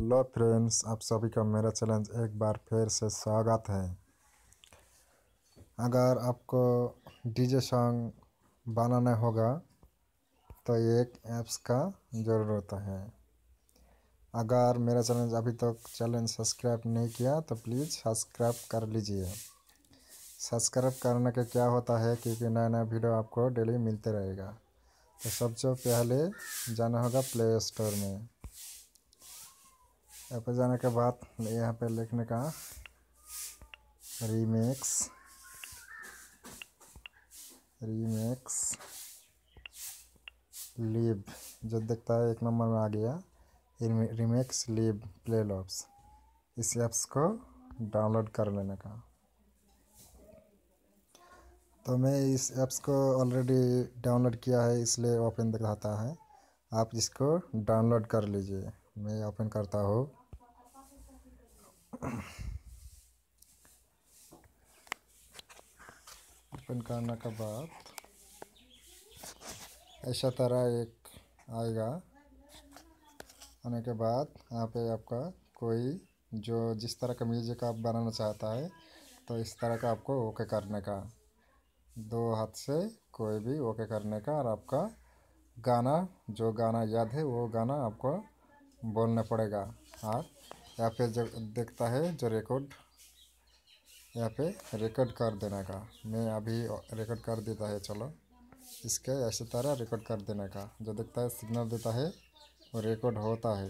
Hello friends, आप सभी का मेरा चैलेंज एक बार फिर से स्वागत है। अगर आपको डीजे सॉन्ग बनाना होगा तो एक ऐप्स का ज़रूरत है। अगर मेरा चैलेंज अभी तक तो चैलेंज सब्सक्राइब नहीं किया तो प्लीज़ सब्सक्राइब कर लीजिए। सब्सक्राइब करने का क्या होता है क्योंकि नया नया वीडियो आपको डेली मिलते रहेगा। तो सबसे पहले जाना होगा प्ले स्टोर में। यहाँ पर जाने के बाद यहाँ पे लिखने का रीमेक्स रीमेक्स लिव जो देखता है एक नंबर में आ गया रीमेक्स लिव प्ले लॉप्स इस ऐप्स को डाउनलोड कर लेने का। तो मैं इस ऐप्स को ऑलरेडी डाउनलोड किया है, इसलिए ओपन दिखाता है। आप इसको डाउनलोड कर लीजिए। मैं ओपन करता हूँ। ओपन करने के बाद ऐसा तरह एक आएगा। आने के बाद यहाँ पे आपका कोई जो जिस तरह का म्यूज़िक आप बनाना चाहता है तो इस तरह का आपको ओके करने का। दो हाथ से कोई भी ओके करने का और आपका गाना, जो गाना याद है, वो गाना आपको बोलना पड़ेगा। और यहाँ पे जो देखता है जो रिकॉर्ड यहाँ पे रिकॉर्ड कर देने का। मैं अभी रिकॉर्ड कर देता है, चलो। इसके ऐसे तरह रिकॉर्ड कर देने का। जो देखता है सिग्नल देता है, वो रिकॉर्ड होता है।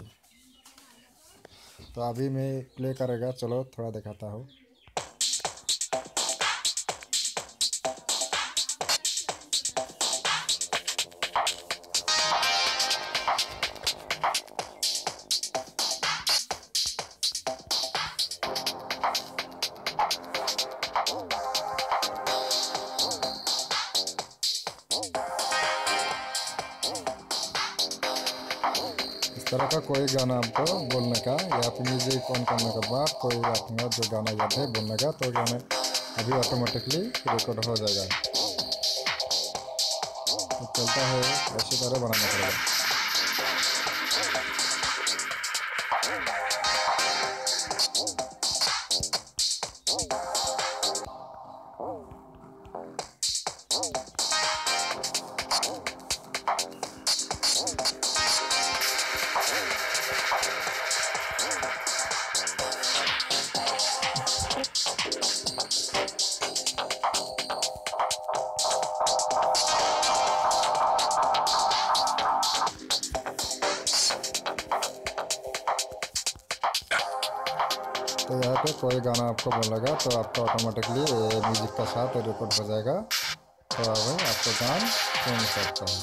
तो अभी मैं प्ले करेगा, चलो, थोड़ा दिखाता हूँ। तरह का कोई गाना आपको बोलने का या फिर म्यूज़िक ऑन करने के बाद कोई आपका जो गाना याद है बोलने का तो गाने अभी ऑटोमेटिकली रिकॉर्ड हो जाएगा। तो चलता है, ऐसी तरह बनाना पड़ेगा। तो यहाँ पे कोई गाना आपको बोलेगा तो आपका ऑटोमेटिकली म्यूज़िक का साथ रिकॉर्ड हो जाएगा। तो अब आपको गान सुन सकता है।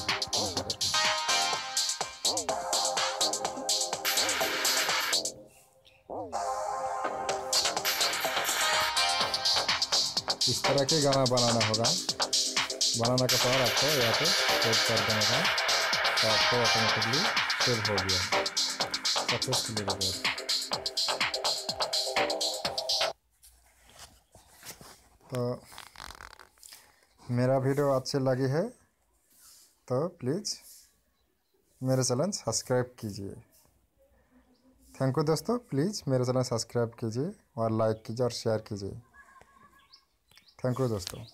इस तरह के गाना बनाना होगा। बनाने के बाद आपको यहाँ पे सेव कर देने का तो आपको ऑटोमेटिकली सेव हो गया। सक्सेसफुली हो गया तो मेरा वीडियो अच्छी लगी है तो प्लीज़ मेरे चैनल सब्सक्राइब कीजिए। थैंक यू दोस्तों, प्लीज़ मेरे चैनल सब्सक्राइब कीजिए और लाइक कीजिए और शेयर कीजिए। थैंक यू दोस्तों।